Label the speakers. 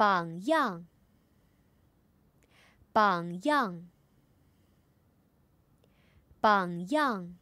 Speaker 1: 榜样。榜样。榜样。